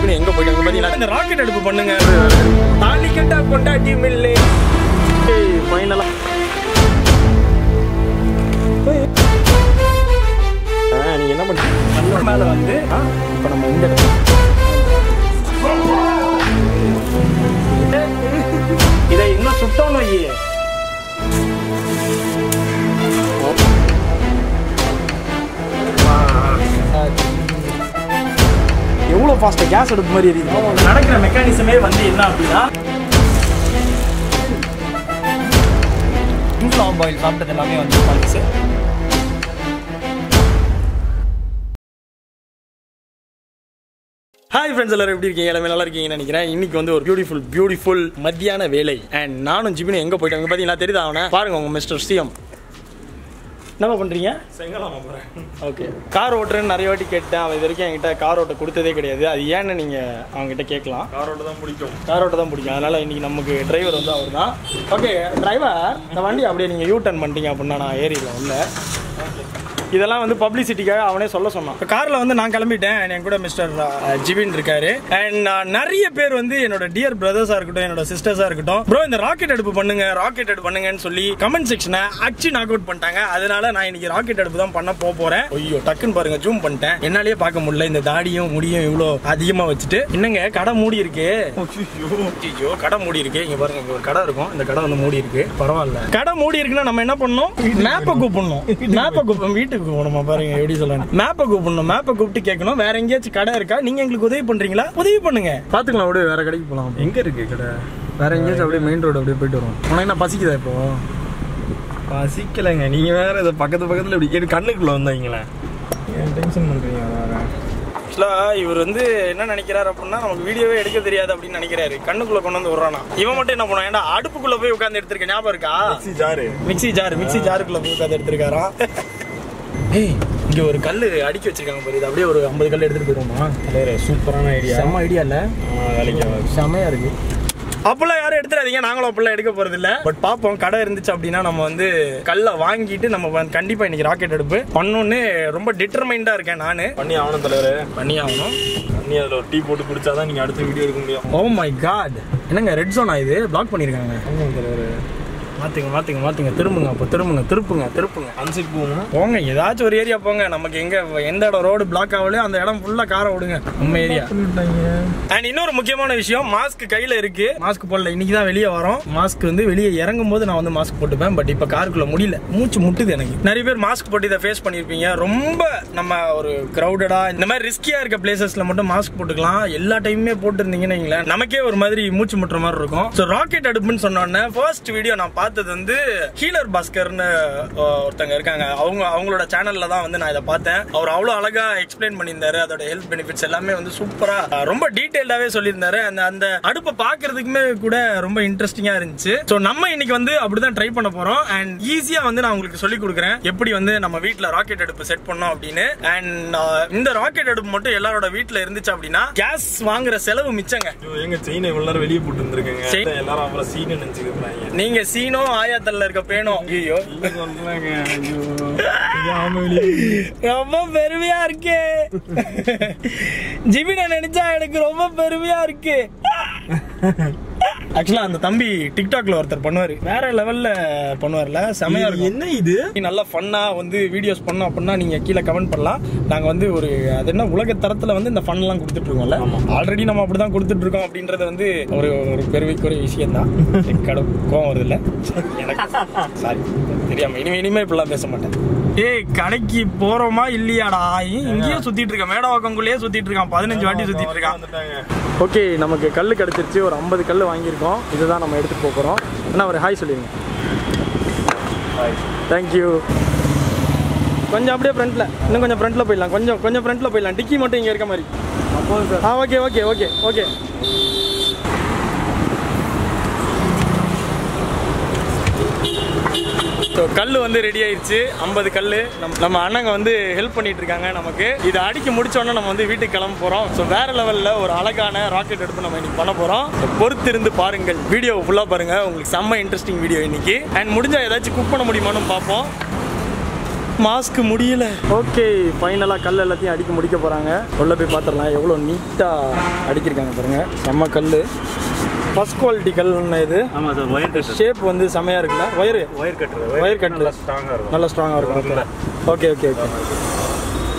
ஜிபின் எங்க போயிட்டாங்க பாத்தீங்களா? இந்த ராக்கெட் அடுப்பு பண்ணுங்க. தாலி கட்டா கொண்டாட்டி மில்லே. ஃபைனலா நீங்க என்ன பண்ணுங்க மேல வந்து இப்போ நம்ம இந்த இதை இன்னும் சுட்டோன்னு வை எவ்வளோ ஃபாஸ்ட்டாக கேஸ் எடுப்பு மாதிரி எரியுது நடக்கிற மெக்கானிசமே வந்து என்ன அப்படின்னா சாப்பிட்டது எல்லாமே வந்து பாலிசு ஹாய் ஃப்ரெண்ட்ஸ் எல்லாரும் எப்படி இருக்கீங்க? எல்லாமே நல்லா இருக்கீங்கன்னு நினைக்கிறேன். இன்னைக்கு வந்து ஒரு பியூட்டிஃபுல் பியூட்டிஃபுல் மத்தியான வேலை. அண்ட் நானும் ஜிபினும் எங்கே போயிட்டாங்க பார்த்தீங்களா தெரியுதா அவனை? பாருங்க உங்க மிஸ்டர் சிஎம் என்ன பண்ணுறீங்க செங்கலாம் போகிறேன் ஓகே கார் ஓட்டுறேன்னு நிறைய வாட்டி கேட்டேன். அவன் இது வரைக்கும் என்கிட்ட கார் ஓட்ட கொடுத்ததே கிடையாது. அது ஏன்னு நீங்கள் அவங்ககிட்ட கேட்கலாம். காரோட தான் பிடிக்கும். கார் ஓட்ட தான் பிடிக்கும். அதனால இன்னைக்கு நமக்கு டிரைவர் வந்து அவர் தான் ஓகே டிரைவர் இந்த வண்டி அப்படியே நீங்கள் யூ டர்ன் பண்ணிட்டீங்க அப்படின்னா நான் ஏறிடலாம் உள்ள இதெல்லாம் வந்து பப்ளிசிட்டிக்காக அவனே சொல்ல சொன்னான். இப்போ காரில் வந்து நான் கிளம்பிட்டேன் என் கூட மிஸ்டர் ஜிபின் இருக்காரு. அண்ட் நிறைய பேர் வந்து என்னோட டியர் பிரதர்ஸாக இருக்கட்டும் என்னோட சிஸ்டர்ஸாக இருக்கட்டும் ப்ரோ இந்த ராக்கெட் அடுப்பு பண்ணுங்க ராக்கெட் அடுப்பு பண்ணுங்கன்னு சொல்லி கமெண்ட் செக்ஷனை அச்சு நாக் அவுட் பண்ணிட்டாங்க. அதனால நான் இன்னைக்கு ராக்கெட் அடுப்பு தான் பண்ண போக போறேன். ஐயோ டக்குன்னு பாருங்க ஜூம் பண்ணிட்டேன். என்னாலேயே பார்க்க முடியல இந்த தாடியும் முடியும் இவ்வளோ அதிகமாக வச்சுட்டு. என்னங்க கடை மூடி இருக்கு. ஐயோ கடை மூடி இருக்கு. இங்க பாருங்க ஒரு கடை இருக்கும். இந்த கடை வந்து மூடி இருக்கு. பரவாயில்ல. கடை மூடி இருக்குன்னா நம்ம என்ன பண்ணணும்? மேப்பை கூப்பிடணும். மேப்பை கூப்பிடணும். வீட்டுக்கு கூப்பிடணுமா பாருங்க எப்படி சொல்லணும் மேப்பை கூப்பிடணும் மேப்பை கூப்பிட்டு கேட்கணும். வேற எங்கேயாச்சும் கடை இருக்கா? நீங்க எங்களுக்கு உதவி பண்றீங்களா? உதவி பண்ணுங்க. பாத்துக்கலாம் அப்படியே வேற கடைக்கு போலாம். எங்க இருக்கு கடை? வேற எங்கேயாச்சும் அப்படியே மெயின் ரோடு அப்படியே போயிட்டு வரும் உனக்கு என்ன பசிக்குதா இப்போ? பசிக்கலைங்க. நீங்க வேற இதை பக்கத்து பக்கத்துல இப்படி கேட்டு கண்ணுக்குள்ள வந்தாங்களே. ஏன் டென்ஷன் பண்றீங்க வேற? ஆக்சுவலாக இவர் வந்து என்ன நினைக்கிறாரு அப்படின்னா நமக்கு வீடியோவே எடுக்க தெரியாது அப்படின்னு நினைக்கிறாரு. கண்ணுக்குள்ள கொண்டு வந்து விடுறானா. இவன் மட்டும் என்ன பண்ணுவான்? ஏன்டா அடுப்புக்குள்ள போய் உட்காந்து எடுத்திருக்க ஞாபகம் இருக்கா? Mixie jar. Mixie jar mixie ஜாருக்குள்ள போய் உட்காந்து எடுத்திருக்காராம் ஏய் இங்க ஒரு கல்லு அடுக்கி வச்சிருக்காங்க பாரு. இது அப்படியே ஒரு ஐம்பது கல் எடுத்துட்டு போயிருவோமா? தலைவரே சூப்பரான ஐடியா செம்ம ஐடியா இல்ல வேலைக்கு ஆகாது. செம்மையா இருக்கு. அப்பெல்லாம் யாரும் எடுத்துறாதீங்க நாங்களும் அப்பெல்லாம் எடுக்க போறது இல்ல பட் பாப்போம் கடை இருந்துச்சு அப்படின்னா நம்ம வந்து கல்லை வாங்கிட்டு நம்ம வந்து கண்டிப்பா இன்னைக்கு ராக்கெட் எடுப்பு. பண்ணணும்னு ரொம்ப டிட்டர்மைண்டா இருக்கேன் நானு. பண்ணி ஆகணும் தலைவரே. பண்ணி ஆகணும். பண்ணி அதுல ஒரு டீ போட்டு குடிச்சாதான் நீங்க அடுத்த வீடியோ எடுக்க முடியும். ஓ மை காட் என்னங்க ரெட் ஜோனா இது? பிளாக் பண்ணிருக்காங்க. தலைவரே. மாத்துங்க மாத்துங்க மாத்துங்க. திரும்புங்க அப்போ திரும்புங்க திருப்புங்க திருப்புங்க. அன்சைட் போகணும்? போங்க ஏதாச்சும் ஒரு ஏரியா போங்க. நமக்கு எங்க எந்த இடம் ரோடு பிளாக் ஆகலையோ அந்த இடம் ஃபுல்லா காரை விடுங்க. நம்ம ஏரியா அண்ட் இன்னொரு முக்கியமான விஷயம் மாஸ்க் கையில இருக்கு. மாஸ்க் போடல இன்னைக்கு தான் வெளியே வரோம். மாஸ்க் வந்து வெளியே இறங்கும் போது நான் வந்து மாஸ்க் போட்டுப்பேன். பட் இப்ப காருக்குள்ள முடியல. மூச்சு முட்டுது எனக்கு. நிறைய பேர் மாஸ்க் போட்டு இதை ஃபேஸ் பண்ணிருப்பீங்க ரொம்ப நம்ம ஒரு கிரௌடடா இந்த மாதிரி ரிஸ்கியா இருக்க பிளேசஸ்ல மட்டும் மாஸ்க் போட்டுக்கலாம். எல்லா டைமுமே போட்டுருந்தீங்கன்னு நமக்கே ஒரு மாதிரி மூச்சு முட்டுற மாதிரி இருக்கும். ஸோ ராக்கெட் அடுப்புன்னு சொன்ன உடனே ஃபர்ஸ்ட் வீடியோ நான் பார்த்தது வந்து ஹீலர் பாஸ்கர்னு ஒருத்தங்க இருக்காங்க. அவங்க அவங்களோட சேனல்ல தான் வந்து நான் இதை பார்த்தேன். அவர் அவ்வளோ அழகா எக்ஸ்பிளைன் பண்ணியிருந்தாரு. அதோட ஹெல்த் பெனிஃபிட்ஸ் எல்லாமே வந்து சூப்பரா ரொம்ப டீடைல்டாவே சொல்லியிருந்தாரு. அந்த அந்த அடுப்பை பார்க்கிறதுக்குமே கூட ரொம்ப இன்ட்ரெஸ்டிங்கா இருந்துச்சு. ஸோ நம்ம இன்னைக்கு வந்து அப்படிதான் ட்ரை பண்ண போறோம். அண்ட் ஈஸியா வந்து நான் உங்களுக்கு சொல்லி கொடுக்குறேன். எப்படி வந்து நம்ம வீட்ல ராக்கெட் அடுப்பு செட் பண்ணோம் அப்படின்னு. அண்ட் இந்த ராக்கெட் அடுப்பு மட்டும் எல்லாரோட வீட்ல இருந்துச்சு அப்படின்னா கேஸ் வாங்குற செலவு மிச்சங்க. எங்க செயினை நேரம் வெளியே போட்டு இருந்திருக்கேங்க. எல்லாரும் அப்புறம் சீனை நினைச்சுக்கிறாங்க நீங்க சீனோ ஆயாத்தல்ல இருக்க பேனோ ஐயோ. ரொம்ப பெருமையா இருக்கு. ஜிபின நினைச்சா எனக்கு ரொம்ப பெருமையா இருக்கு. ஆக்சுவலா அந்த தம்பி டிக்டாக்ல ஒருத்தர் பண்ணுவாரு. வேற லெவல்ல பண்ணுவார்ல. செமையா இருக்கும். என்ன இது? நல்லா ஃபன்னா வந்து வீடியோஸ் பண்ணோம் அப்படின்னா நீங்க கீழே கமெண்ட் பண்ணலாம். நாங்க வந்து ஒரு அது என்ன உலக தரத்துல வந்து இந்த ஃபன் எல்லாம் கொடுத்துட்டு இருக்கோம்ல ஆல்ரெடி நம்ம அப்படிதான் கொடுத்துட்டு இருக்கோம் அப்படின்றது வந்து ஒரு ஒரு பெருமைக்குரிய விஷயம் தான் கடும் கோவம் வருது இல்ல எனக்கு சாரி. தெரியாம இனிமே இனிமே இப்படிலாம் பேச மாட்டேன். ஏய் கடைக்கு போறோமா இல்லையாடா? இங்கேயே சுத்திட்டு இருக்கான் மேடவாக்கங்குள்ளேயே சுத்திட்டு இருக்கான் பதினஞ்சு வாட்டி சுத்திட்டு இருக்கான். ஓகே நமக்கு கல் கிடைச்சிருச்சு. ஒரு ஐம்பது கல் வாங்கியிருக்கோம். இதுதான் நம்ம எடுத்துட்டு போக போறோம். என்ன ஒரு ஹாய் சொல்லிடுங்க தேங்க்யூ கொஞ்சம் அப்படியே ஃப்ரண்ட்ல இன்னும் கொஞ்சம் ஃப்ரண்ட்ல போயிடலாம். கொஞ்சம் கொஞ்சம் ஃப்ரண்ட்ல போயிடலாம். டிக்கி மட்டும் இங்க இருக்க மாதிரி. ஆ okay okay okay okay so கல் வந்து ரெடி ஆயிடுச்சு ஐம்பது கல் நம்ம நம்ம அண்ணங்க வந்து ஹெல்ப் பண்ணிட்டு இருக்காங்க நமக்கு. இதை அடிக்க முடிச்சோடனே நம்ம வந்து வீட்டுக்கு கிளம்ப போறோம். ஸோ வேற லெவல்ல ஒரு அழகான ராக்கெட் எடுத்து நம்ம இன்னைக்கு பண்ண போறோம். பொறுத்து பொறுத்திருந்து பாருங்கள். வீடியோ ஃபுல்லா பாருங்க. உங்களுக்கு செம்ம இன்ட்ரெஸ்டிங் வீடியோ இன்னைக்கு. அண்ட் முடிஞ்சா ஏதாச்சும் குக் பண்ண முடியுமான்னு பார்ப்போம். மாஸ்க் முடியல. ஓகே ஃபைனலாக கல் எல்லாத்தையும் அடிக்க முடிக்க போகிறாங்க உள்ளே போய் பார்த்துடலாம். எவ்வளோ நீட்டாக அடிக்கிருக்காங்க பாருங்கள் செம்ம கல் ஃபர்ஸ்ட் குவாலிட்டி கல்னு இது. ஆமா சார் ஒயர் ஷேப் வந்து செமையாக இருக்குல்ல? ஒயரு ஒயர் கட்டர் ஒயர் கட்டில் ஸ்ட்ராங்கா இருக்கும். நல்லா ஸ்ட்ராங்காக இருக்கும். Okay okay okay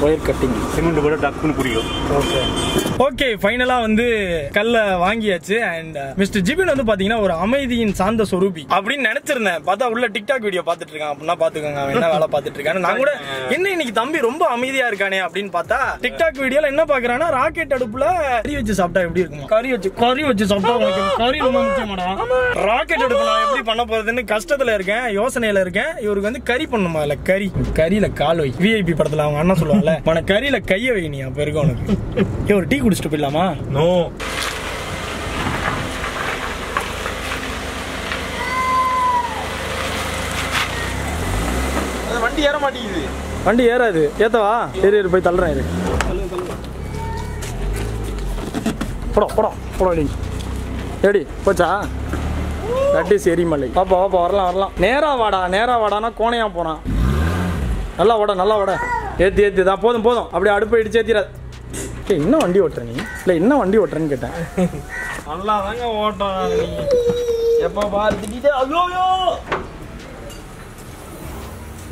wire cutting cement கூட டக்குன்னு பிடிக்கும் ஓகே ஓகே ஃபைனலா வந்து கல்ல வாங்கியாச்சு. அண்ட் மிஸ்டர் ஜிபின் வந்து பாத்தீங்கன்னா ஒரு அமைதியின் சாந்த சொரூபி. அப்படின்னு நினைச்சிருந்தேன். பார்த்தா உள்ள டிக்டாக் வீடியோ பார்த்துட்டு இருக்கான். அப்படின்னா பாத்துக்கோங்க அவன் என்ன வேலை பார்த்துட்டு இருக்கான்னு. நான் கூட என்ன இன்னைக்கு தம்பி ரொம்ப அமைதியா இருக்கானே அப்படின்னு பார்த்தா டிக்டாக் வீடியோல என்ன பாக்குறான்னா ராக்கெட் அடுப்புல கறி வச்சு சாப்பிட்டா எப்படி இருக்கும்? கறி வச்சு கறி வச்சு சாப்பிட்டா கறி ரொம்ப முக்கியமாடா. ராக்கெட் அடுப்பு நான் எப்படி பண்ண போறதுன்னு கஷ்டத்துல இருக்கேன் யோசனையில இருக்கேன். இவருக்கு வந்து கறி பண்ணுமா? இல்ல கறி. கறியில கால் வை. விஐபி படத்துல அவங்க அண்ணன் சொல்லுவாங்கல்ல உனக்கு கறியில கைய வை நீ அப்ப இருக்க உனக்கு. ஏய், ஒரு டீ குடிச்சிட்டு போயிடலாமா? நோ. வண்டி ஏற மாட்டேங்குது. வண்டி ஏறாது. ஏத்தவா? ஏறி ஏறி போய் தள்ளுறேன் இரு. போடா போடா போடா நீ ஏடி போச்சா? தட் இஸ் எரிமலை பாப்பா பாப்பா வரலாம் வரலாம். நேரா வாடா நேரா வாடானா கோணையா போனான் நல்லா வாடா நல்லா வாடா ஏத்தி ஏத்தி தான் போதும் போதும். அப்படியே அடுப்பு இடிச்சு ஏத்திடாது. ஏய் என்ன வண்டி ஓட்டுற நீ? இல்லை என்ன வண்டி ஓட்டுறேன்னு கேட்டேன். நல்லா தாங்க நீ. எப்ப பாரு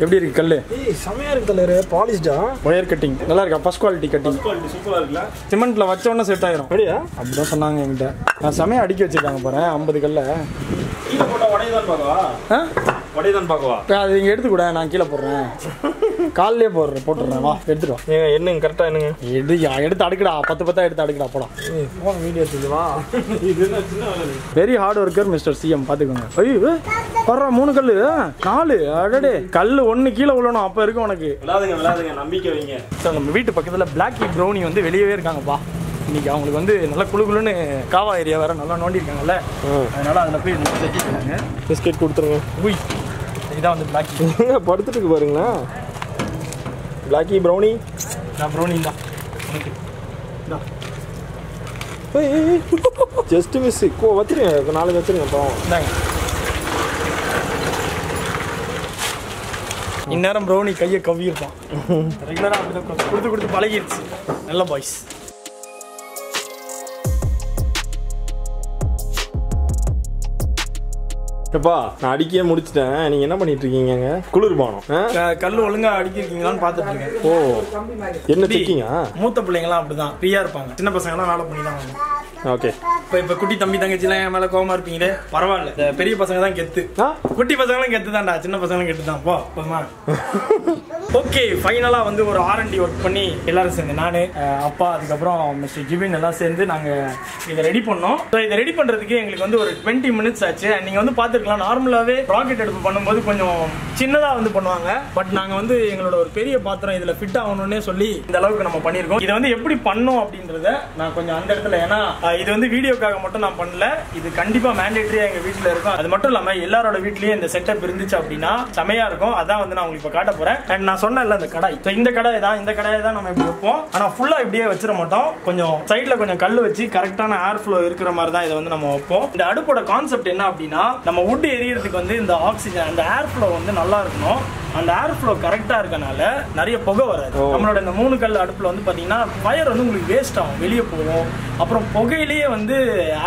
எப்படி இருக்கு கல்லு? ஏய் செமையா இருக்கு தலைவர் பாலிஷ்டா? Wire cutting. நல்லா இருக்கா? First quality cutting. குவாலிட்டி சூப்பரா இருக்குல்ல? சிமெண்ட்ல வச்ச உடனே செட் ஆயிரும். அப்படியா? அப்படிதான் சொன்னாங்க என்கிட்ட. நான் செமையா அடுக்கி வச்சிருக்காங்க பாரு ஐம்பது கல்ல. கீழே போட்டா உடையதான் பார்க்கவா? ஆ? உடையதான் பார்க்கவா? அது இங்க எடுத்து கூட நான் கீழே போடுறேன். கால்லே போடுறேன் போட்டுறேன் வா எடுத்துட்டு வா. ஏங்க என்னங்க கரெக்டா என்னங்க? எடு எடுத்து அடுக்குடா பத்து பத்தா எடுத்து அடுக்குடா போடா. போன் வீடியோ எடுத்துட்டு வா. இது என்ன சின்ன வேலை? Very hard worker mister CM பாத்துக்கோங்க. ஐயோ வர்ற மூணு கல்லு நாலு அடடே. கல்லு ஒண்ணு கீழே விழணும் அப்ப இருக்கு உனக்கு. விளாதுங்க விளாதுங்க நம்பிக்கை வைங்க. ஸோ நம்ம வீட்டு பக்கத்துல பிளாக்கி ப்ரௌனி வந்து வெளியவே இருக்காங்கப்பா இன்னைக்கு அவங்களுக்கு வந்து நல்லா குளு குளுன்னு காவா ஏரியா வேற நல்லா நோண்டி இருக்காங்கல்ல. அதனால அதில் போய் பிஸ்கெட் கொடுத்துருங்க. உய் இதான் வந்து பிளாக்கி படுத்துட்டு பாருங்களேன். பிளாக்கி ப்ரௌனி நான் ப்ரௌனி தான். ஜஸ்ட் மிஸ் கோ வச்சிருங்க நாளைக்கு வச்சிருங்க அப்புறம் இந்தாங்க இந்நேரம் ப்ரௌனி கையை கவ்வியிருப்பான் ரெகுலராக கொடுத்து கொடுத்து பழகிருச்சு நல்ல பாய்ஸ் எப்பா நான் அடிக்கவே முடிச்சிட்டேன். நீங்க என்ன பண்ணிட்டு இருக்கீங்க குளிர்பானம்? கல் ஒழுங்கா அடிக்கிருக்கீங்களான்னு பார்த்துட்டு இருக்கேன். ஓ என்ன செக்கிங்கா? மூத்த பிள்ளைங்களாம் அப்படிதான். ஃப்ரீயா இருப்பாங்க. சின்ன பசங்கலாம் வேலை பண்ணி தான். ஓகே இப்ப இப்ப குட்டி தம்பி தங்கச்சிலாம் என் மேல கோவமா இருப்பீங்களே? பரவாயில்ல. பெரிய பசங்க தான் கெத்து. குட்டி பசங்களும் கெத்து தான்டா சின்ன பசங்களும் கெத்து தான் போ போமா ஓகே ஃபைனலா வந்து ஒரு ஆர்என்டி ஒர்க் பண்ணி எல்லாரும் சேர்ந்து நானு அப்பா அதுக்கப்புறம் மிஸ்டர் ஜிபின் எல்லாம் சேர்ந்து நாங்க இதை ரெடி பண்ணோம். ஸோ இதை ரெடி பண்றதுக்கு எங்களுக்கு வந்து ஒரு டுவெண்ட்டி மினிட்ஸ் ஆச்சு. And நீங்க வந்து பார்த்துருக்கலாம். நார்மலாவே ராக்கெட் அடுப்பு பண்ணும்போது கொஞ்சம் சின்னதா வந்து பண்ணுவாங்க. பட் நாங்க வந்து எங்களோட ஒரு பெரிய பாத்திரம் இதுல ஃபிட் ஆகணும்னே சொல்லி இந்த அளவுக்கு நம்ம பண்ணியிருக்கோம் இதை வந்து எப்படி பண்ணோம் அப்படின்றத நான் கொஞ்சம் அந்த இடத்துல ஏன்னா இது வந்து வீடியோக்காக மட்டும் நான் பண்ணல. இது கண்டிப்பா மேண்டேட்டரியா எங்க வீட்டில் இருக்கும். அது மட்டும் இல்லாம எல்லாரோட வீட்லயும் இந்த செட்டப் இருந்துச்சு அப்படின்னா செமையா இருக்கும். அதான் வந்து நான் உங்களுக்கு இப்ப காட்ட போறேன். அண்ட் நான் சொன்னேன்ல இந்த கடாய். So, இந்த கடாய் தான் இந்த கடாயை தான் நம்ம இப்படி வைப்போம். ஆனா ஃபுல்லா இப்படியே வச்சிட மாட்டோம். கொஞ்சம் சைட்ல கொஞ்சம் கல் வச்சு கரெக்டான ஏர் ஃப்ளோ இருக்கிற மாதிரி தான் இதை வந்து நம்ம வைப்போம். இந்த அடுப்போட கான்செப்ட் என்ன அப்படின்னா நம்ம உட் எரியறதுக்கு வந்து இந்த ஆக்சிஜன் அந்த ஏர் ஃப்ளோ வந்து நல்லா இருக்கணும் அந்த ஏர் ஃப்ளோ கரெக்டா இருக்கனால நிறைய புகை வராது. நம்மளோட இந்த மூணு கல் அடுப்புல வந்து பாத்தீங்கன்னா ஃபயர் வந்து உங்களுக்கு வேஸ்ட் ஆகும் வெளியே போகும். அப்புறம் புகையிலேயே வந்து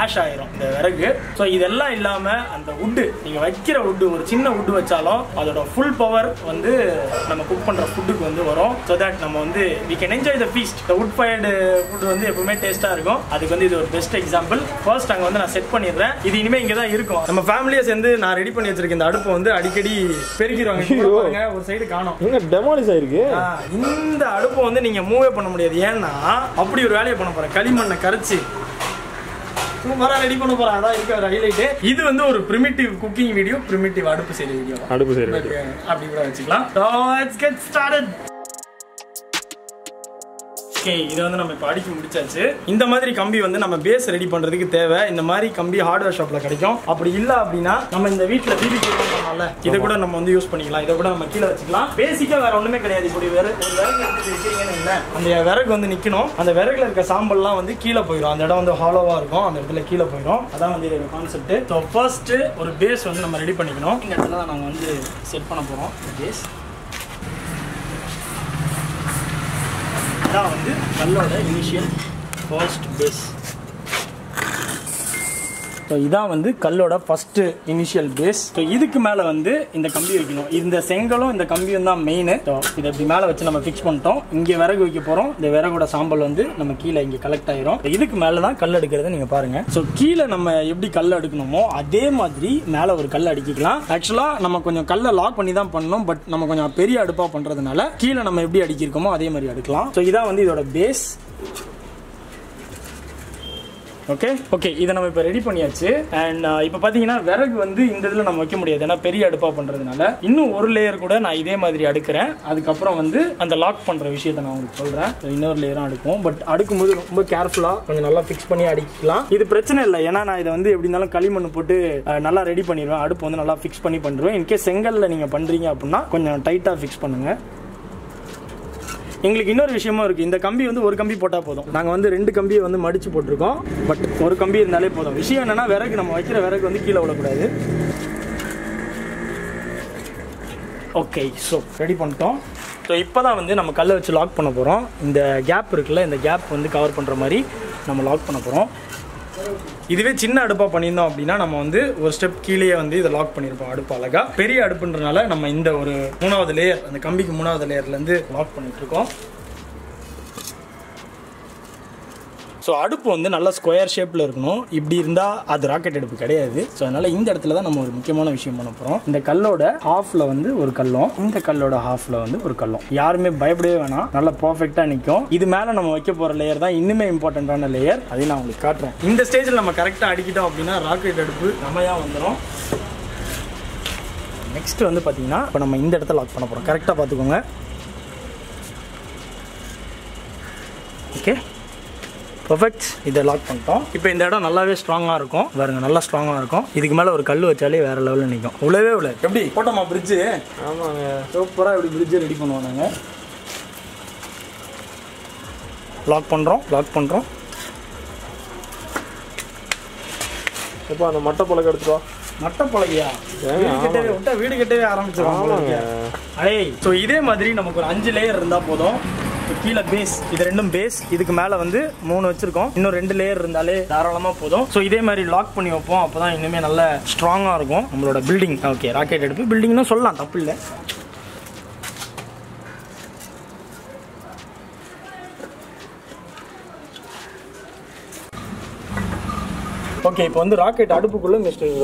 ஆஷ் ஆயிரும் இந்த விறகு. ஸோ இதெல்லாம் இல்லாம அந்த வுட்டு நீங்க வைக்கிற வுட்டு ஒரு சின்ன வுட்டு வச்சாலும் அதோட ஃபுல் பவர் வந்து நம்ம குக் பண்ற ஃபுட்டுக்கு வந்து வரும். ஸோ தட் நம்ம வந்து we can enjoy the feast இந்த வுட் ஃபயர்டு ஃபுட் வந்து எப்பவுமே டேஸ்டா இருக்கும். அதுக்கு வந்து இது ஒரு பெஸ்ட் எக்ஸாம்பிள் ஃபர்ஸ்ட் அங்க வந்து நான் செட் பண்ணிடுறேன். இது இனிமே இங்க தான் இருக்கும். நம்ம ஃபேமிலியை சேர்ந்து நான் ரெடி பண்ணி வச்சிருக்க இந்த அடுப்பை வந்து அடிக்கடி பெருக்கிடுவாங்க. பாருங்க, ஒரு சைடு காணும். எங்க டெமாலிஸ் ஆயிருக்கு? இந்த அடுப்பை வந்து நீங்க மூவே பண்ண முடியாது. ஏன்னா அப்படி ஒரு வேலையை பண்ண போறேன். களிமண்ணை கரைச்சு. சூப்பரா ரெடி பண்ண போறேன். அதான் இருக்க ஹைலைட் இது வந்து ஒரு பிரிமிட்டிவ் குக்கிங் வீடியோ பிரிமிட்டிவ் அடுப்பு செய்யற வீடியோ அடுப்பு சரி அப்படி கூட வச்சுக்கலாம். ஓகே இதை வந்து நம்ம இப்போ அடிக்க முடிச்சாச்சு. இந்த மாதிரி கம்பி வந்து நம்ம பேஸ் ரெடி பண்றதுக்கு தேவை. இந்த மாதிரி கம்பி ஹார்ட்வேர் ஷாப்ல கிடைக்கும். அப்படி இல்ல அப்படின்னா நம்ம இந்த வீட்ல பிபி பண்ணலாம்ல. இதை கூட நம்ம வந்து யூஸ் பண்ணிக்கலாம். இதை கூட நம்ம கீழே வச்சுக்கலாம். பேசிக்கா வேற ஒண்ணுமே கிடையாது. இப்படி வேற ஒரு விறகு வச்சீங்கன்னு வைங்களேன், அந்த விறகு வந்து நிக்கணும். அந்த விறகுல இருக்க சாம்பல்லாம் வந்து கீழே போயிடும் அந்த இடம் வந்து ஹாலோவா இருக்கும். அந்த இடத்துல கீழே போயிடும் அதான் வந்து இதோட கான்செப்ட் ஸோ ஃபர்ஸ்ட் ஒரு பேஸ் வந்து நம்ம ரெடி பண்ணிக்கணும். இந்த இடத்துல தான் நாங்கள் வந்து செட் பண்ண போறோம். பேஸ் இதான் வந்து கல்லோட இனிஷியல் ஃபர்ஸ்ட் பேஸ் ஸோ இதான் வந்து கல்லோட ஃபஸ்ட்டு இனிஷியல் பேஸ் ஸோ இதுக்கு மேலே வந்து இந்த கம்பி வைக்கணும். இந்த செங்கலும் இந்த கம்பியும் தான் மெயின் ஸோ இதை இப்படி மேலே வச்சு நம்ம ஃபிக்ஸ் பண்ணிட்டோம். இங்கே விறகு வைக்க போகிறோம் இந்த விறகோட சாம்பல் வந்து நம்ம கீழே இங்கே கலெக்ட் ஆயிரும். இதுக்கு மேலே தான் கல் எடுக்கிறத நீங்கள் பாருங்கள் ஸோ கீழே நம்ம எப்படி கல் எடுக்கணுமோ அதே மாதிரி மேலே ஒரு கல் அடிக்கலாம் ஆக்சுவலாக நம்ம கொஞ்சம் கல்லை லாக் பண்ணி தான் பண்ணணும். பட் நம்ம கொஞ்சம் பெரிய அடுப்பாக பண்ணுறதுனால கீழே நம்ம எப்படி அடிக்கிருக்கோமோ அதே மாதிரி அடுக்கலாம். ஸோ இதான் வந்து இதோட பேஸ் ஓகே ஓகே இதை நம்ம இப்போ ரெடி பண்ணியாச்சு. அண்ட் uh, இப்போ பார்த்தீங்கன்னா விறகு வந்து இந்த இதில் நம்ம வைக்க முடியாது. ஏன்னா பெரிய அடுப்பாக பண்ணுறதுனால இன்னும் ஒரு லேயர் கூட நான் இதே மாதிரி அடுக்கிறேன். அதுக்கப்புறம் வந்து அந்த லாக் பண்ணுற விஷயத்த நான் உங்களுக்கு சொல்கிறேன் இன்னொரு லேயரும் அடுக்கும் பட் அடுக்கும்போது ரொம்ப கேர்ஃபுல்லாக கொஞ்சம் நல்லா ஃபிக்ஸ் பண்ணி அடிக்கலாம். இது பிரச்சனை இல்லை. ஏன்னா நான் இதை வந்து எப்படி இருந்தாலும் களிமண் போட்டு uh, நல்லா ரெடி பண்ணிடுவேன். அடுப்பு வந்து நல்லா ஃபிக்ஸ் பண்ணி பண்ணிடுவேன் இன்கேஸ் செங்கல்ல நீங்கள் பண்ணுறீங்க அப்படின்னா கொஞ்சம் டைட்டாக ஃபிக்ஸ் பண்ணுங்கள் எங்களுக்கு இன்னொரு விஷயமும் இருக்குது இந்த கம்பி வந்து ஒரு கம்பி போட்டால் போதும். நாங்கள் வந்து ரெண்டு கம்பியை வந்து மடித்து போட்டிருக்கோம். பட் ஒரு கம்பி இருந்தாலே போதும். விஷயம் என்னன்னா விறகு நம்ம வைக்கிற விறகு வந்து கீழே விழக்கூடாது. ஓகே ஸோ ரெடி பண்ணிட்டோம். ஸோ இப்போ தான் வந்து நம்ம கல்லை வச்சு லாக் பண்ண போகிறோம் இந்த கேப் இருக்குல்ல இந்த கேப் வந்து கவர் பண்ணுற மாதிரி நம்ம லாக் பண்ண போகிறோம் இதுவே சின்ன அடுப்பாக பண்ணியிருந்தோம் அப்படின்னா நம்ம வந்து ஒரு ஸ்டெப் கீழேயே வந்து இதை லாக் பண்ணியிருப்போம் அடுப்பு அழகா. பெரிய அடுப்புன்றனால நம்ம இந்த ஒரு மூணாவது லேயர் அந்த கம்பிக்கு மூணாவது லேயர்லேருந்து லாக் பண்ணிட்டு இருக்கோம். ஸோ அடுப்பு வந்து நல்லா ஸ்கொயர் ஷேப்பில் இருக்கணும். இப்படி இருந்தால் அது ராக்கெட் அடுப்பு கிடையாது. ஸோ அதனால் இந்த இடத்துல தான் நம்ம ஒரு முக்கியமான விஷயம் பண்ண போகிறோம் இந்த கல்லோட ஹாஃபில் வந்து ஒரு கல்லும் இந்த கல்லோட ஹாஃபில் வந்து ஒரு கல்லும். யாருமே பயப்படவே வேணாம். நல்லா பர்ஃபெக்டாக நிற்கும் இது மேலே நம்ம வைக்க போகிற லேயர் தான் இன்னுமே இம்பார்ட்டண்ட்டான லேயர் அதையும் நான் உங்களுக்கு காட்டுறேன். இந்த ஸ்டேஜில் நம்ம கரெக்டாக அடிக்கிட்டோம் அப்படின்னா ராக்கெட் அடுப்பு நம்மையாக வந்துடும் நெக்ஸ்ட் வந்து பார்த்தீங்கன்னா இப்போ நம்ம இந்த இடத்துல லாக் பண்ண போகிறோம் கரெக்டாக பார்த்துக்கோங்க. ஓகே பர்ஃபெக்ட் இதை லாக் பண்ணிட்டோம். இப்போ இந்த இடம் நல்லாவே ஸ்ட்ராங்காக இருக்கும். பாருங்க நல்லா ஸ்ட்ராங்காக இருக்கும். இதுக்கு மேலே ஒரு கல் வச்சாலே வேற லெவலில் நிற்கும் உள்ளவே உள்ள எப்படி? போட்டோமா பிரிட்ஜு ஆமாங்க. சூப்பராக இப்படி பிரிட்ஜு ரெடி பண்ணுவோம் நாங்கள் லாக் பண்ணுறோம் லாக் பண்ணுறோம் எப்போ அந்த மட்டை பழக்கம் எடுத்துட்டு வா. மட்ட பழகியா வீடு கட்டவே ஆரம்பிச்சிடும் அடே ஸோ இதே மாதிரி நமக்கு ஒரு அஞ்சு லேயர் இருந்தால் போதும். இப்போ கீழே பேஸ் இது ரெண்டும் பேஸ் இதுக்கு மேலே வந்து மூணு வச்சிருக்கோம். இன்னும் ரெண்டு லேயர் இருந்தாலே தாராளமாக போதும். ஸோ இதே மாதிரி லாக் பண்ணி வைப்போம். அப்போ தான் இன்னுமே நல்ல ஸ்ட்ராங்காக இருக்கும். நம்மளோட பில்டிங் ஓகே ராக்கெட் எடுப்பு பில்டிங்னு சொல்லலாம். தப்பு இல்லை. ஓகே இப்போ வந்து ராக்கெட் அடுப்புக்குள்ள மிஸ்டர்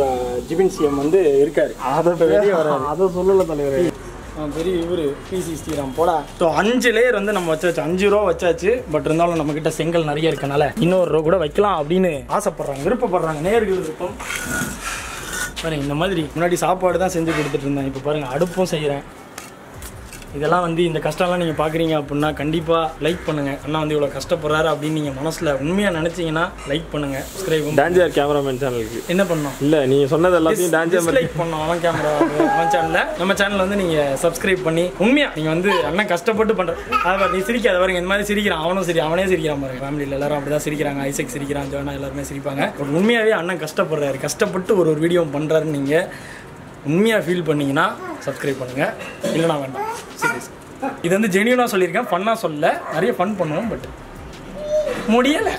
ஜிபின் சிஎம் வந்து இருக்காரு. அதை. அதை சொல்லல தலைவரே. பெரிய இவர் பிசி ஸ்ரீராம் போல ஸோ அஞ்சு லேயர் வந்து நம்ம வச்சாச்சு. அஞ்சு ரூபா வச்சாச்சு. பட் இருந்தாலும் நம்ம கிட்ட செங்கல் நிறைய இருக்கனால இன்னொரு ரூபா கூட வைக்கலாம் அப்படின்னு ஆசைப்படுறாங்க விருப்பப்படுறாங்க. நேர்கள் விருப்பம். பாருங்க இந்த மாதிரி முன்னாடி சாப்பாடு தான் செஞ்சு கொடுத்துட்டு இருந்தேன் இப்போ பாருங்க அடுப்பும் செய்கிறேன் இதெல்லாம் வந்து இந்த கஷ்டம்லாம் நீங்கள் பார்க்குறீங்க அப்படின்னா கண்டிப்பாக லைக் பண்ணுங்க. அண்ணா வந்து இவ்வளோ கஷ்டப்படுறாரு அப்படின்னு நீங்கள் மனசில் உண்மையாக நினச்சிங்கன்னா லைக் பண்ணுங்க. சப்ஸ்கிரைபும் டான்ஜர் கேமராமேன் சேனலுக்கு என்ன பண்ணோம் இல்ல நீங்க சொன்னது எல்லாத்தையும் டான்ஜர் டிஸ்லைக் பண்ணோம் அவன் கேமரா அவன் சேனல்ல நம்ம சேனல்ல வந்து நீங்க சப்ஸ்கிரைப் பண்ணி உண்மையா நீங்க வந்து அண்ணன் கஷ்டப்பட்டு பண்ற அதாவது நீ சிரிக்காத பாருங்க இந்த மாதிரி சிரிக்கிறான். அவனும் சரி அவனே சிரிக்கிறான் பாருங்க ஃபேமிலியில் எல்லாரும் அப்படிதான் சிரிக்கிறாங்க. ஐசக் சிரிக்கிறான் ஜோனா எல்லாருமே சிரிப்பாங்க. ஒரு உண்மையாவே அண்ணன் கஷ்டப்படுறாரு. கஷ்டப்பட்டு ஒரு ஒரு வீடியோ பண்றாருன்னு நீங்க உண்மையாக ஃபீல் பண்ணிங்கன்னா சப்ஸ்கிரைப் பண்ணுங்கள் இல்லைனா வேண்டாம். சீரியஸ் இது வந்து ஜெனியூனாக சொல்லியிருக்கேன். ஃபன்னாக சொல்ல நிறைய ஃபன் பண்ணுவோம் பட் முடியலை.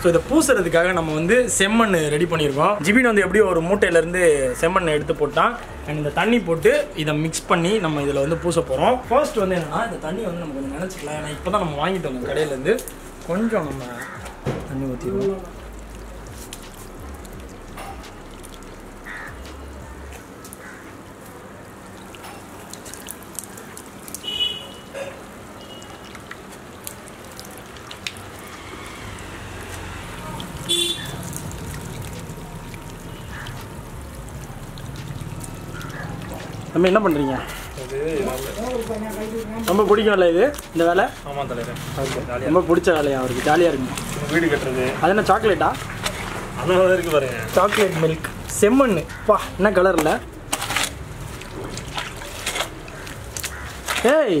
ஸோ இதை பூசுறதுக்காக நம்ம வந்து செம்மண் ரெடி பண்ணியிருக்கோம். ஜிபின் வந்து எப்படியும் ஒரு மூட்டையிலேருந்து செம்மண் எடுத்து போட்டான். அண்ட் இந்த தண்ணி போட்டு இதை மிக்ஸ் பண்ணி நம்ம இதில் வந்து பூச போகிறோம் ஃபர்ஸ்ட் வந்து என்னென்னா இந்த தண்ணி வந்து நம்ம கொஞ்சம் நினச்சிக்கலாம். ஏன்னா இப்போ தான் நம்ம வாங்கிட்டு வந்தோம் கடையிலேருந்து. கொஞ்சம் நம்ம தண்ணி ஊற்றிடுவோம் நம்ம என்ன பண்ணுறீங்க ரொம்ப பிடிக்கும்ல இது இந்த வேலை? ஆமா தலைவர். ரொம்ப பிடிச்ச வேலையா அவருக்கு? ஜாலியாக இருக்குங்க வீடு கட்டுறது. அது என்ன சாக்லேட்டா? மாதிரி இருக்கு பாருங்க. Chocolate milk. செம்மண் பா என்ன கலரில் ஏய்!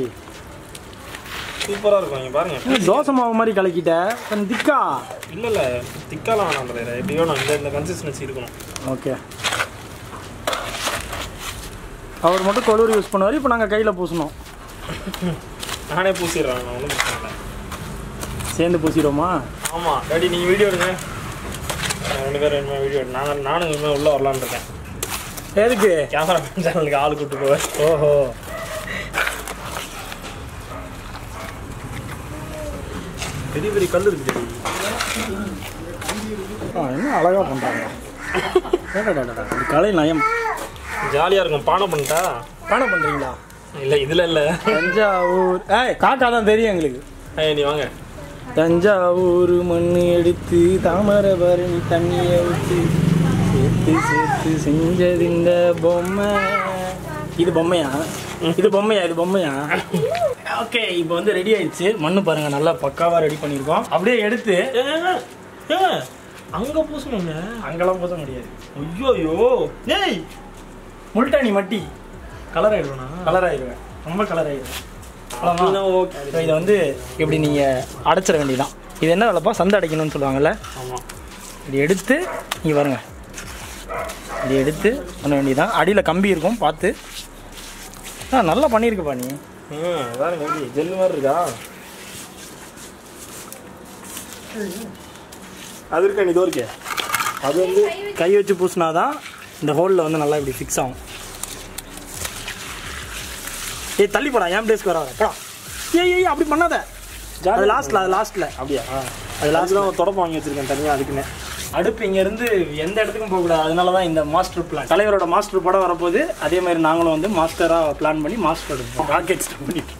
சூப்பரா இருக்கும். இங்க பாருங்க. தோசை மாவு மாதிரி கலக்கிட்ட? திக்கா? இல்ல இல்ல. திக்காலாம் வேணாம் தலைவர். எப்படி வேணும் இந்த இந்த கன்சிஸ்டன்சி இருக்கணும். ஓகே. அவர் மட்டும் கொலூர் யூஸ் பண்ணுவார் இப்போ நாங்கள் கையில் பூசணும். நானே பூசிடுறேன் நான் ஒன்றும் பிரச்சனை இல்லை. சேர்ந்து பூசிடுவோமா? ஆமா. டாடி நீங்க வீடியோ எடுங்க. ரெண்டு பேரும் இனிமே வீடியோ எடு நான் நானும் இனிமேல் உள்ள வரலான்னு இருக்கேன். எதுக்கு? கேமரா சேனலுக்கு ஆள் கூட்டு போவேன். ஓஹோ. பெரிய பெரிய கல் இருக்கு என்ன அழகா பண்றாங்க. அடடடடா, இது கலை நயம். ஜாலியா இருக்கும். பானை பண்ணிட்டா? பானை பண்றீங்களா? இல்ல இதுல இல்ல. தஞ்சாவூர். ஏய் காக்கா தான் தெரியும் எங்களுக்கு. ஏய் நீ வாங்க. தஞ்சாவூர் மண் எடுத்து தாமரை பரணி தண்ணியை ஊற்றி சேர்த்து சேர்த்து செஞ்சது இந்த பொம்மை. இது பொம்மையா? இது பொம்மையா? இது பொம்மையா? ஓகே இப்போ வந்து ரெடி ஆயிடுச்சு. மண்ணு பாருங்க நல்லா பக்காவா ரெடி பண்ணியிருக்கோம். அப்படியே எடுத்து. அங்க பூசணுங்க அங்கெல்லாம் பூச முடியாது. ஐயோ ஐயோ ஏய் முல்டானி மட்டி. கலர் ஆயிடுவேனா கலர் ஆயிடுவேன் ரொம்ப கலர் ஆயிடுவேன் ஓகே இதை வந்து இப்படி நீங்கள் அடைச்சிட வேண்டியதான் இது என்ன வேலைப்பா சந்தை அடைக்கணும்னு சொல்லுவாங்கல்ல? ஆமா. இப்படி எடுத்து இங்கே பாருங்க. இப்படி எடுத்து பண்ண வேண்டியதான் அடியில் கம்பி இருக்கும் பார்த்து. ஆ நல்லா பண்ணியிருக்குப்பா நீ. ம் ஜெல் மாதிரி இருக்கா? அது இருக்கா நீ? இருக்கே அது வந்து கை வச்சு பூசினாதான் இந்த ஹோலில் வந்து நல்லா இப்படி ஃபிக்ஸ் ஆகும். ஏய் தள்ளி போடா என் பிளேஸ்க்கு வராத. போடா. ஏய் ஏய் அப்படி பண்ணாத. அது லாஸ்ட்ல அது லாஸ்ட்ல அப்படியா? அது லாஸ்ட் அதுதான் தொடப்பம் வாங்கி வச்சிருக்கேன் தனியாக அதுக்குன்னு. அடுப்பு இங்க இருந்து எந்த இடத்துக்கும் போகக்கூடாது. அதனால தான் இந்த மாஸ்டர் பிளான் தலைவரோட மாஸ்டர் படம் வரப்போகுது. அதே மாதிரி நாங்களும் வந்து மாஸ்டராக பிளான் பண்ணி மாஸ்டர் எடுப்போம். ராக்கெட் பண்ணிட்டு.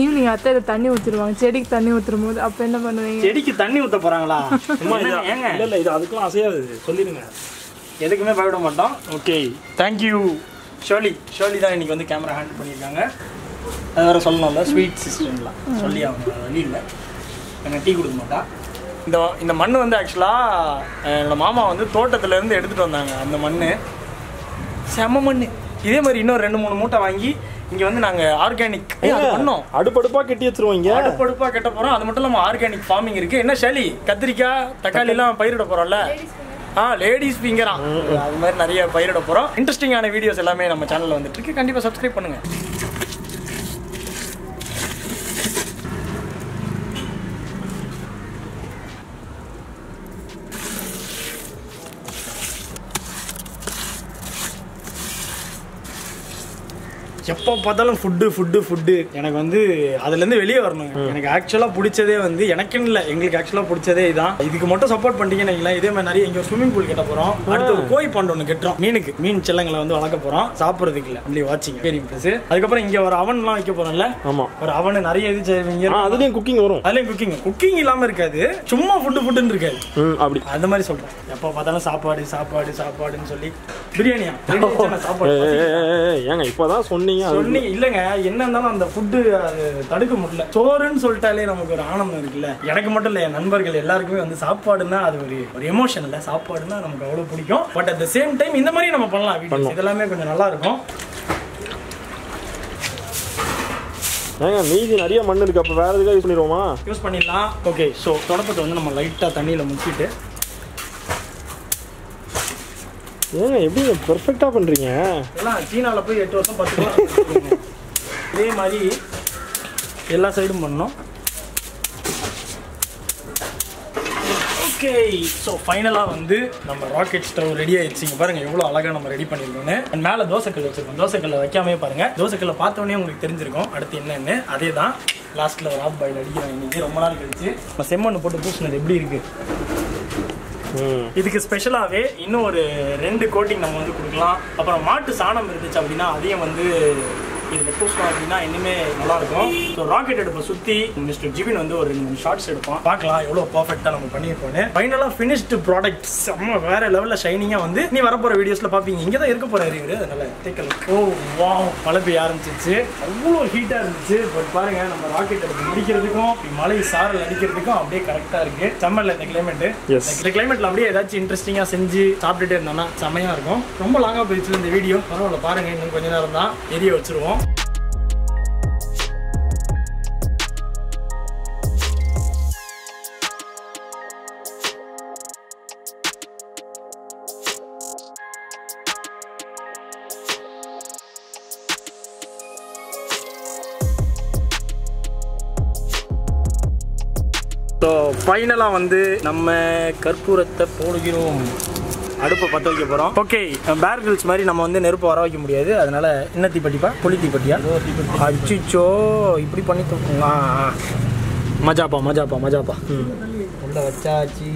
ஈவினிங் அத்தை இதை தண்ணி ஊற்றிடுவாங்க செடிக்கு தண்ணி ஊற்றும் போது அப்போ என்ன பண்ணுவீங்க? செடிக்கு தண்ணி ஊத்த போறாங்களா? சும்மா இது என்னங்க, ஏங்க? இல்ல இல்ல இது அதுக்கெல்லாம் அசையாது. சொல்லிடுங்க. எதுக்குமே பயப்பட மாட்டோம். ஓகே தேங்க்யூ ஷோலி ஷோலி தான் இன்னைக்கு வந்து கேமரா ஹேண்டில் பண்ணியிருக்காங்க. அது வேற சொல்லணும்ல ஸ்வீட் சிஸ்டம்லாம் சொல்லி அவங்க வழி இல்லை எனக்கு டீ கொடுக்க மாட்டா. இந்த இந்த மண் வந்து ஆக்சுவலாக என்னோட மாமா வந்து தோட்டத்துல இருந்து எடுத்துட்டு வந்தாங்க அந்த மண் செம மண் இதே மாதிரி இன்னும் ரெண்டு மூணு மூட்டை வாங்கி இங்க வந்து நாங்க ஆர்கானிக் பண்ணோம். அடுப்படுப்பா கட்டி வச்சிருவோம் இங்க. அடுப்படுப்பா கட்ட போறோம். அது மட்டும் இல்லாம ஆர்கானிக் ஃபார்மிங் இருக்கு. என்ன ஷலி கத்திரிக்காய் தக்காளி எல்லாம் பயிரிட போறோம்ல. ஆ லேடிஸ் ஃபிங்கரா அது மாதிரி நிறைய பயிரிட போறோம். இன்ட்ரெஸ்டிங்கான வீடியோஸ் எல்லாமே நம்ம சேனல்ல வந்துட்டு இருக்கு. கண்டிப்பா சப்ஸ்கிரைப் பண்ணுங்க. எப்போ பார்த்தாலும் ஃபுட்டு ஃபுட்டு ஃபுட்டு எனக்கு வந்து அதுலேருந்து வெளியே வரணும் எனக்கு ஆக்சுவலாக பிடிச்சதே வந்து எனக்குன்னு இல்லை எங்களுக்கு ஆக்சுவலாக பிடிச்சதே இதான் இதுக்கு மட்டும் சப்போர்ட் பண்ணிட்டீங்கன்னு இதே மாதிரி நிறைய இங்கே ஸ்விம்மிங் பூல் கட்ட போகிறோம் அடுத்து ஒரு கோய் பண்டு ஒன்று கட்டுறோம் மீனுக்கு மீன் செல்லங்களை வந்து வளர்க்க போகிறோம் சாப்பிட்றதுக்கு இல்லை அப்படி வாட்சிங் பெரிய ப்ளஸ் அதுக்கப்புறம் இங்கே ஒரு அவன்லாம் வைக்க போகிறோம்ல ஆமா ஒரு அவனு நிறைய இது செய்வீங்க அதுலயும் குக்கிங் வரும் அதுலேயும் குக்கிங் குக்கிங் இல்லாமல் இருக்காது சும்மா ஃபுட்டு ஃபுட்டுன்னு இருக்காது அப்படி அந்த மாதிரி சொல்கிறேன் எப்போ பார்த்தாலும் சாப்பாடு சாப்பாடு சாப்பாடுன்னு சொல்லி பிரியாணியா? சாப்பாடு ஏங்க இப்பதான் சொன்னீங்க சொன்னீங்க இல்லங்க. என்ன இருந்தாலும் அந்த ஃபுட்டு அது தடுக்க முடியல. சோறுன்னு சொல்லிட்டாலே நமக்கு ஒரு ஆனந்தம் இருக்குல்ல? எனக்கு மட்டும் இல்ல என் நண்பர்கள் எல்லாருக்குமே வந்து சாப்பாடுன்னா அது ஒரு ஒரு எமோஷன் இல்ல. சாப்பாடுன்னா நமக்கு அவ்வளவு பிடிக்கும். But at the same time இந்த மாதிரி நம்ம பண்ணலாம் வீடியோஸ் இதெல்லாமே கொஞ்சம் நல்லா இருக்கும். ஏங்க மீதி நிறைய மண் இருக்கு. அப்ப வேற எதுக்காக யூஸ் பண்ணிடுவோமா? யூஸ் பண்ணிடலாம். ஓகே ஸோ தொடப்பத்தை வந்து நம்ம லைட்டாக தண்ணியில் முக்கிட்டு ஏங்க எப்படி பெர்ஃபெக்டாக பண்ணுறீங்க எல்லாம் சீனாவில் போய் எட்டு வருஷம் பத்து வருஷம் இதே மாதிரி எல்லா சைடும் பண்ணோம். ஓகே ஸோ ஃபைனலாக வந்து நம்ம ராக்கெட் ஸ்டவ் ரெடி ஆயிடுச்சு. இங்கே பாருங்கள் எவ்வளோ அழகாக நம்ம ரெடி பண்ணியிருக்கோன்னு அண்ட் மேலே தோசைக்கல் வச்சுருக்கோம். தோசைக்கல்லை வைக்காமே பாருங்கள் தோசைக்கல்ல பார்த்தோன்னே உங்களுக்கு தெரிஞ்சிருக்கும். அடுத்து என்னென்னு. அதே தான் லாஸ்ட்டில் ஒரு பாயில் அடிக்கிறோம் இன்றைக்கி ரொம்ப நாள் கழிச்சு. நம்ம செம்மண்ணு போட்டு பூசினது எப்படி இருக்குது இதுக்கு ஸ்பெஷலாகவே இன்னும் ஒரு ரெண்டு கோட்டிங் நம்ம வந்து கொடுக்கலாம். அப்புறம் மாட்டு சாணம் இருந்துச்சு அப்படின்னா அதையும் வந்து இதில் பூசணும் அப்படின்னா இன்னுமே நல்லா இருக்கும் ஸோ ராக்கெட் அடுப்பை சுற்றி மிஸ்டர் ஜிபின் வந்து ஒரு ரெண்டு ஷார்ட்ஸ் எடுப்போம் பார்க்கலாம் எவ்வளோ பர்ஃபெக்டாக நம்ம பண்ணியிருப்போன்னு ஃபைனலாக ஃபினிஷ்டு ப்ராடக்ட் செம்ம வேற லெவலில் ஷைனிங்காக வந்து நீ வரப்போகிற வீடியோஸில் பார்ப்பீங்க. இங்கே தான் இருக்க போகிற இவரு. அதனால தேக்கல். ஓ வா மழை பெய்ய ஆரம்பிச்சிருச்சு. அவ்வளோ ஹீட்டாக இருந்துச்சு. பட் பாருங்க நம்ம ராக்கெட் அடுப்பு முடிக்கிறதுக்கும் மழை சாரல் அடிக்கிறதுக்கும் அப்படியே கரெக்டாக இருக்கு. சம்மரில் இந்த கிளைமேட்டு. இந்த கிளைமேட்ல அப்படியே ஏதாச்சும் இன்ட்ரெஸ்டிங்காக செஞ்சு சாப்பிட்டுட்டே இருந்தோம்னா செமையா இருக்கும். ரொம்ப லாங்கா போயிடுச்சு இந்த வீடியோ பரவாயில்ல பாருங்க இன்னும் கொஞ்ச நேரம் தான். எரிய வச்சிருவோம். ஃபைனலாக வந்து நம்ம கற்பூரத்தை போடுகிறோம். அடுப்பை பற்ற வைக்க போகிறோம் ஓகே பேர் கிரில்ஸ் மாதிரி நம்ம வந்து நெருப்பு வர வைக்க முடியாது. அதனால என்ன தீப்பெட்டிப்பா? புளி தீப்பெட்டியா? அச்சிச்சோ இப்படி பண்ணி தூக்குங்க. ஆ ஆ. மஜாப்பா மஜாப்பா மஜாப்பா. உள்ள வச்சாச்சு.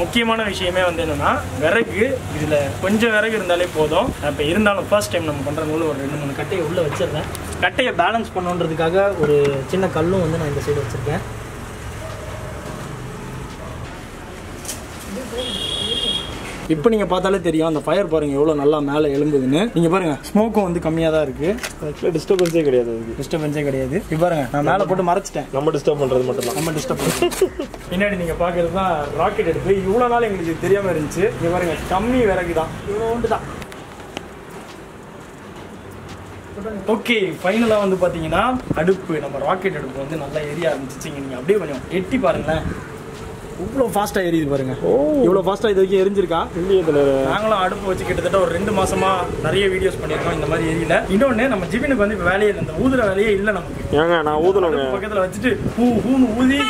முக்கியமான விஷயமே வந்து என்னன்னா விறகு இதில் கொஞ்சம் விறகு இருந்தாலே போதும். இப்போ இருந்தாலும் ஃபர்ஸ்ட் டைம் நம்ம பண்ணுறதுல ஒரு ரெண்டு மூணு கட்டையை உள்ளே வச்சிருந்தேன். கட்டையை பேலன்ஸ் பண்ணுன்றதுக்காக ஒரு சின்ன கல்லும் வந்து நான் இந்த சைடு வச்சுருக்கேன். இப்போ நீங்கள் பார்த்தாலே தெரியும் அந்த ஃபயர் பாருங்க எவ்வளோ நல்லா மேலே எழும்புதுன்னு. நீங்கள் பாருங்க ஸ்மோக்கும் வந்து கம்மியாக தான் இருக்குது டிஸ்டர்பன்ஸே கிடையாது அதுக்கு. டிஸ்டர்பன்ஸே கிடையாது. இப்போ பாருங்க நான் மேலே போட்டு மறைச்சிட்டேன். நம்ம டிஸ்டர்ப் பண்ணுறது மட்டும் தான். நம்ம டிஸ்டர்ப் பின்னாடி நீங்க பாக்குறது தான் ராக்கெட் எடுப்பு இவ்வளவு நாள் எங்களுக்கு தெரியாம இருந்துச்சு. இங்க பாருங்க கம்மி விறகு தான். இவ்வளோண்டு தான். ஓகே ஃபைனலாக வந்து பார்த்தீங்கன்னா அடுப்பு நம்ம ராக்கெட் அடுப்பு வந்து நல்லா எரிய ஆரம்பிச்சிச்சிங்க. நீங்கள் அப்படியே கொஞ்சம் எட்டி பாருங்களேன். இவ்வளோ ஃபாஸ்ட்டாக எரியுது பாருங்க. இவ்வளோ ஃபாஸ்ட்டாக இது வரைக்கும் எரிஞ்சிருக்கா இந்தியத்தில். நாங்களும் அடுப்பு வச்சு கிட்டத்தட்ட ஒரு ரெண்டு மாசமா நிறைய வீடியோஸ் பண்ணியிருக்கோம். இந்த மாதிரி எரியல இன்னொன்று நம்ம ஜிபினுக்கு வந்து இப்போ வேலையே இல்லை. இந்த ஊதுற வேலையே இல்லை நமக்கு. ஏங்க நான் அடுப்பு பக்கத்துல வச்சுட்டு பூ பூன்னு ஊதி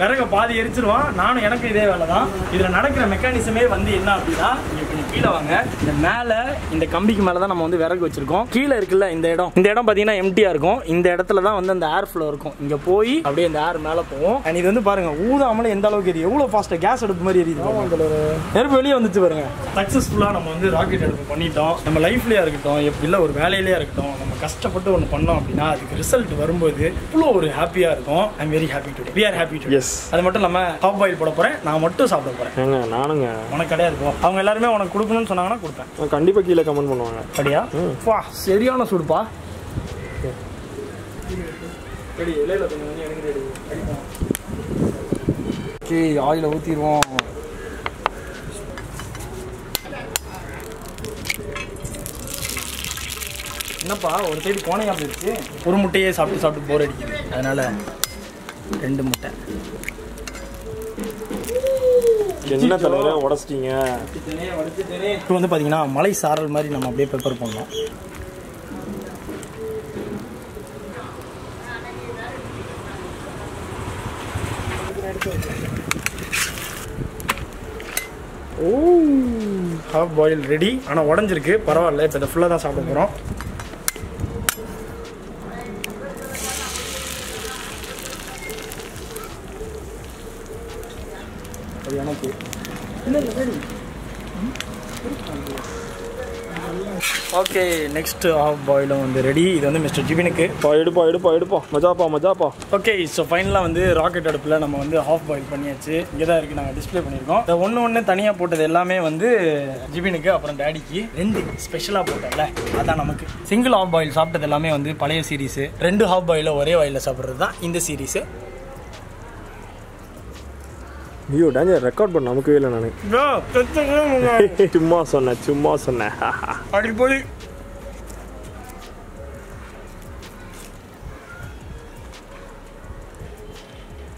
விறக பாதி எரிச்சிருவான். நானும் எனக்கு இதே வேலை தான் இதுல நடக்கிற மெக்கானிசமே வந்து என்ன அப்படின்னா கீழே வாங்க. இந்த மேல இந்த கம்பிக்கு மேல தான் நம்ம வந்து விறகு வச்சிருக்கோம். கீழே இருக்குல்ல இந்த இடம். இந்த இடம் பாத்தீங்கன்னா எம்டியா இருக்கும். இந்த இடத்துல தான் வந்து அந்த ஏர் ஃப்ளோ இருக்கும். இங்க போய் அப்படியே இந்த ஏர் மேல போகும் அண்ட் இது வந்து பாருங்க ஊதாமலே எந்த அளவுக்கு எரியும் எவ்வளவு ஃபாஸ்டா கேஸ் அடுப்பு மாதிரி எரியுது. நெருப்பு வெளியே வந்துச்சு பாருங்க. சக்சஸ்ஃபுல்லா நம்ம வந்து ராக்கெட் அடுப்பு பண்ணிட்டோம். நம்ம லைஃப்லயா இருக்கட்டும் எப்ப இல்ல ஒரு வேலையிலயா இருக்கட்டும் நம்ம கஷ்டப்பட்டு ஒன்று பண்ணோம் அப்படின்னா அதுக்கு ரிசல்ட் வரும்போது இவ்வளோ ஒரு ஹாப்பியா இருக்கும். I am very happy today we are happy today yes அது மட்டும் இல்லாம ஹாஃப் பாயில் போட போறேன். நான் மட்டும் சாப்பிட போறேன். ஏங்க நானுங்க. உனக்கு கிடையாது போ அவங்க எல்லாருமே உனக்கு கொடுக்கணும்னு சொன்னாங்கன்னா கொடுப்பேன். கண்டிப்பாக கீழே கமெண்ட் பண்ணுவாங்க. அப்படியா? வா சரியான சூடுப்பா. ஓகே ஆயில ஊற்றிடுவோம் என்னப்பா ஒரு சைடு கோணையா போயிடுச்சு. ஒரு முட்டையே சாப்பிட்டு சாப்பிட்டு போர் அடிக்குது. அதனால ரெண்டு முட்டை. என்ன தலைவரை உடச்சிட்டீங்க. இப்போ வந்து பார்த்தீங்கன்னா மலை சாரல் மாதிரி நம்ம அப்படியே பெப்பர் பண்ணோம் ஓ ஹாஃப் பாயில் ரெடி ஆனால் உடஞ்சிருக்கு. பரவாயில்ல இப்போ இதை ஃபுல்லாக தான் சாப்பிட போகிறோம் அது எனக்கு இல்லை இல்லை ரெடி ஓகே நெக்ஸ்ட் ஆஃப் பாயிலும் வந்து ரெடி இது வந்து மிஸ்டர் ஜிபினுக்கு பா எடுப்பா எடுப்பா எடுப்பா. மஜாப்பா மஜாப்பா. ஓகே ஸோ ஃபைனலாக வந்து ராக்கெட் அடுப்பில் நம்ம வந்து ஹாஃப் பாயில் பண்ணியாச்சு. இங்கே தான் இருக்குது நாங்கள் டிஸ்ப்ளே பண்ணியிருக்கோம். இந்த ஒன்று ஒன்று தனியாக போட்டது எல்லாமே வந்து ஜிபினுக்கு அப்புறம் டேடிக்கு ரெண்டு ஸ்பெஷலாக போட்டோம்ல அதான் நமக்கு. சிங்கிள் ஹாஃப் பாயில் சாப்பிட்டது எல்லாமே வந்து பழைய சீரீஸு ரெண்டு ஹாஃப் பாயில் ஒரே வாயில் சாப்பிட்றது தான் இந்த சீரீஸு ஐயோ டேஞ்சர் ரெக்கார்ட் பண்ண நமக்கு இல்லை நான். சும்மா சொன்னேன் சும்மா சொன்னேன். அப்படி போய்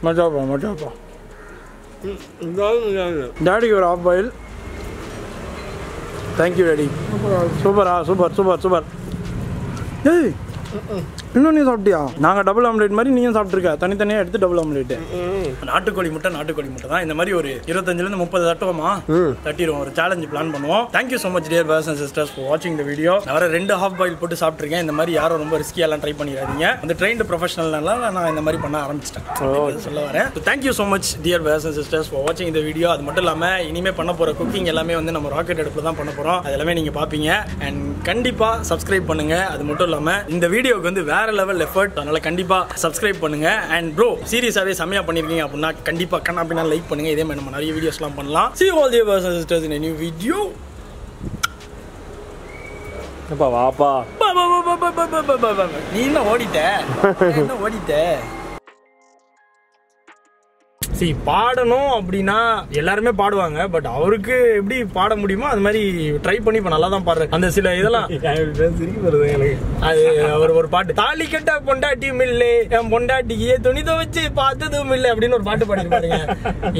மஜாப்பா மஜாப்பா டாடிக்கு ஒரு half boil thank you daddy சூப்பரா சூப்பர் சூப்பர் சூப்பர் ஏய் இன்னும் நீ சாப்பிட்டியா? நாங்கள் டபுள் ஆம்லேட் மாதிரி நீயும் சாப்பிட்ருக்க தனித்தனியாக எடுத்து டபுள் ஆம்லேட்டு நாட்டுக்கோழி முட்டை நாட்டுக்கோழி முட்டை தான். இந்த மாதிரி ஒரு இருபத்தஞ்சிலேருந்து முப்பது தட்டுவோமா? தட்டிடுவோம். ஒரு சேலஞ்சு பிளான் பண்ணுவோம். Thank you so much dear brothers and sisters for வாட்சிங் இந்த வீடியோ நான் ரெண்டு ஹாஃப் பாயில் போட்டு சாப்பிட்ருக்கேன் இந்த மாதிரி யாரும் ரொம்ப ரிஸ்கியெல்லாம் ட்ரை பண்ணிடாதீங்க. அந்த ட்ரெயின்டு ப்ரொஃபஷனல்னால நான் இந்த மாதிரி பண்ண ஆரம்பிச்சிட்டேன். சொல்ல வரேன். Thank you so much dear brothers and sisters for வாட்சிங் இந்த வீடியோ அது மட்டும் இல்லாமல் இனிமேல் பண்ண போகிற குக்கிங் எல்லாமே வந்து நம்ம ராக்கெட் அடுப்பில் தான் பண்ண போகிறோம் அது எல்லாமே நீங்கள் பார்ப்பீங்க அண்ட் கண்டிப்பாக சப்ஸ்கிரைப் பண்ணுங்க. அது மட்டும் இல்லாமல் இந்த வீடியோக்கு வந்து வேற லெவல் எஃபர்ட் அதனால கண்டிப்பாக சப்ஸ்கிரைப் பண்ணுங்க. அண்ட் ப்ரோ சீரியஸாகவே செம்மையாக பண்ணியிருக்கீங்க அப்படின்னா கண்டிப்பாக கண்ணா பின்னா லைக் பண்ணுங்க. இதே மாதிரி நம்ம நிறைய வீடியோஸ்லாம் பண்ணலாம். See all the sisters in new video வாப்பா. நீ என்ன ஓடிட்ட? என்ன ஓடிட்ட? See பாடணும் அப்படின்னா எல்லாருமே பாடுவாங்க பட் அவருக்கு எப்படி பாட முடியுமோ அது மாதிரி ட்ரை பண்ணி இப்ப நல்லா தான் பாடுறாரு. அந்த சில இதெல்லாம் சிரிக்க வருது எனக்கு. அது ஒரு ஒரு பாட்டு தாலி கட்ட பொண்டாட்டியும் இல்லே என் பொண்டாட்டிக்கு துணி துவைச்சு பார்த்ததும் இல்லை அப்படின்னு ஒரு பாட்டு பாடிருப்பாருங்க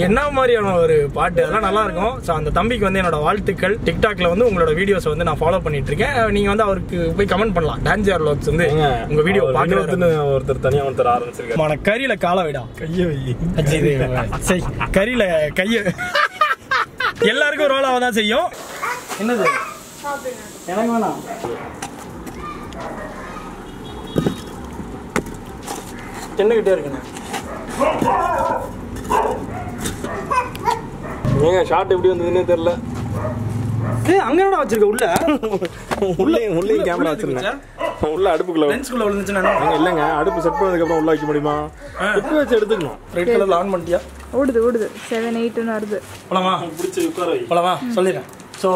என்ன மாதிரியான ஒரு பாட்டு அதெல்லாம் நல்லா இருக்கும். ஸோ அந்த தம்பிக்கு வந்து என்னோட வாழ்த்துக்கள். டிக்டாக்ல வந்து உங்களோட வீடியோஸ் வந்து நான் ஃபாலோ பண்ணிட்டு இருக்கேன் நீங்க வந்து அவருக்கு போய் கமெண்ட் பண்ணலாம். டான்ஜிஆர் லாக்ஸ் வந்து உங்க வீடியோ அவர் பாக்குறது ஒருத்தர் தனியா ஒருத்தர் ஆரம்பிச்சிருக்காரு. மன கறியில கால விடா. கையை சரி, கறியில கைய எல்லாருக்கும் ரோல் ஆக தான் செய்யும். என்னது? எனக்கு வேணாம். என்னகிட்டே இருக்குண்ணே ஏங்க ஷார்ட் எப்படி வந்ததுன்னே தெரியல. ஏய் அங்க என்னடா வச்சிருக்க? உள்ள. உள்ளே உள்ளே கேமரா வச்சிருந்தேன். உள்ள அடுப்புக்குள்ள. லென்ஸ்குள்ள விழுந்துச்சுன்னா ஏங்க, இல்லைங்க அடுப்பு செட் பண்ணதுக்கு அப்புறம் உள்ள வைக்க முடியுமா? குக்கு வச்சு எடுத்துக்கணும். ரெட் கலர்ல ஆன் பண்ணிட்டியா? ஓடுது ஓடுது. செவன் எயிட்னு வருது. போலாமா? பிடிச்சி உட்கார வை. போலாமா? சொல்லிடுறேன். ஸோ